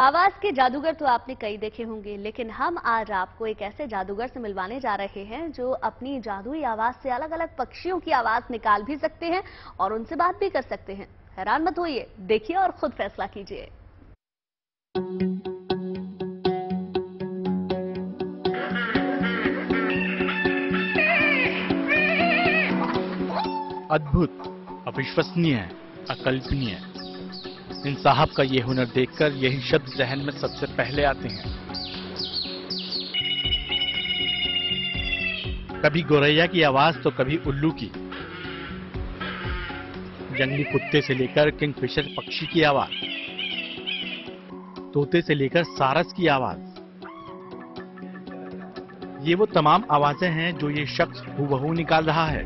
आवाज़ के जादूगर तो आपने कई देखे होंगे, लेकिन हम आज आपको एक ऐसे जादूगर से मिलवाने जा रहे हैं जो अपनी जादुई आवाज़ से अलग अलग पक्षियों की आवाज़ निकाल भी सकते हैं और उनसे बात भी कर सकते हैं। हैरान मत होइए, देखिए और खुद फैसला कीजिए। अद्भुत, अविश्वसनीय, अकल्पनीय। इन साहब का ये हुनर देखकर यही शब्द जहन में सबसे पहले आते हैं। कभी गोरैया की आवाज़ तो कभी उल्लू की। जंगली कुत्ते से लेकर किंगफिशर पक्षी की आवाज़। तोते से लेकर सारस की आवाज़। ये वो तमाम आवाज़ें हैं जो ये शख्स हूबहू निकाल रहा है।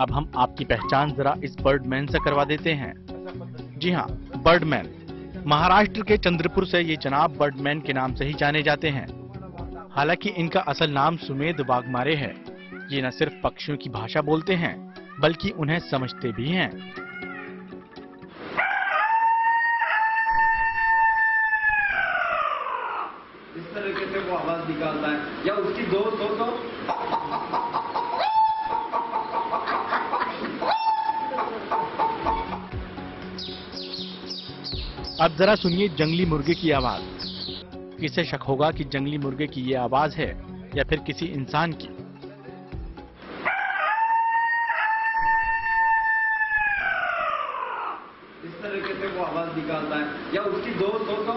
अब हम आपकी पहचान जरा इस बर्डमैन से करवा देते हैं। जी हाँ बर्डमैन महाराष्ट्र के चंद्रपुर से ये जनाब बर्डमैन के नाम से ही जाने जाते हैं। हालाँकि इनका असल नाम सुमेध वाघमारे है। ये न सिर्फ़ पक्षियों की भाषा बोलते हैं, बल्कि उन्हें समझते भी हैं। इस तरीके से वो आवाज़ निकालता है। या उसकी दोस्त हो तो अब जरा सुनिए जंगली मुर्गे की आवाज़। किसे शक होगा कि जंगली मुर्गे की ये आवाज़ है या फिर किसी इंसान की? इस तरीके से वो आवाज़ निकालता है। या उसकी दोस्त हो तो?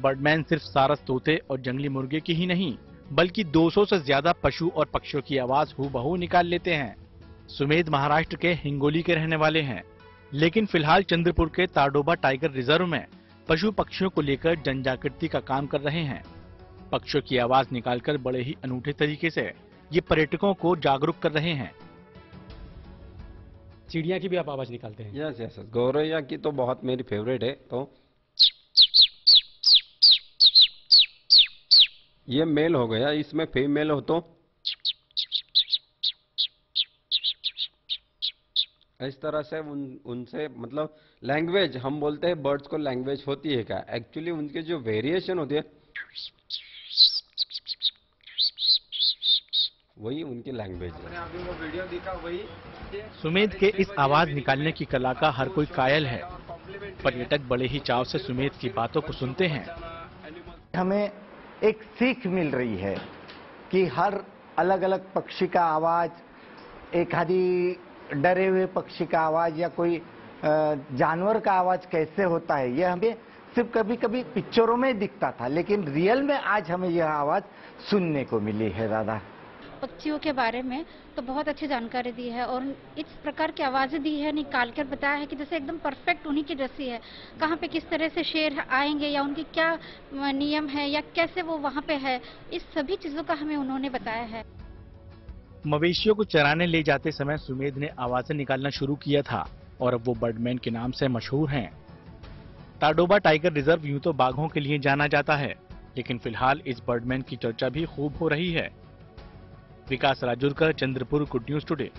बर्डमैन सिर्फ़ सारस तोते और जंगली मुर्गे की ही नहीं बल्कि 200 से ज़्यादा पशु और पक्षियों की आवाज़ हूबहू निकाल लेते हैं। सुमेध महाराष्ट्र के हिंगोली के रहने वाले हैं। लेकिन फ़िलहाल चंद्रपुर के ताडोबा टाइगर रिज़र्व में पशु पक्षियों को लेकर जनजागृति का काम कर रहे हैं। पक्षियों की आवाज़ निकालकर बड़े ही अनूठे तरीके से ये पर्यटकों को जागरूक कर रहे हैं। चिड़िया की भी आप आवाज़ निकालते हैं? यस यस गौरैया की तो बहुत मेरी फेवरेट है तो ये मेल हो गया इसमें फीमेल हो तो? इस तरह से उन उनसे मतलब लैंग्वेज हम बोलते हैं बर्ड्स को लैंग्वेज होती है क्या? एक्चुअली उनके जो वेरिएशन होती है वही उनकी लैंग्वेज है। अभी वो वीडियो दिखा वही सुमेध के इस आवाज़ निकालने की कला का हर कोई कायल है। पर्यटक बड़े ही चाव से सुमेध की बातों को सुनते हैं। हमें एक सीख मिल रही है कि हर अलग अलग पक्षी का आवाज़ एक आधी डरे हुए पक्षी का आवाज़ या कोई जानवर का आवाज़ कैसे होता है, यह हमें सिर्फ़ कभी कभी पिक्चरों में दिखता था, लेकिन रियल में आज हमें यह आवाज़ सुनने को मिली है दादा पक्षियों के बारे में तो बहुत अच्छी जानकारी दी है और इस प्रकार की आवाज़ें दी है निकाल कर बताया है कि जैसे एकदम परफेक्ट उन्हीं की जैसी है। कहाँ पे किस तरह से शेर आएँगे या उनकी क्या नियम है या कैसे वो वहाँ पे है, इस सभी चीज़ों का हमें उन्होंने बताया है। मवेशियों को चराने ले जाते समय सुमेध ने आवाज़ें निकालना शुरू किया था और अब वो बर्डमैन के नाम से मशहूर हैं। ताडोबा टाइगर रिज़र्व यूँ तो बाघों के लिए जाना जाता है, लेकिन फ़िलहाल इस बर्डमैन की चर्चा भी खूब हो रही है। Vikas Rajurkar Chandrapur good news today.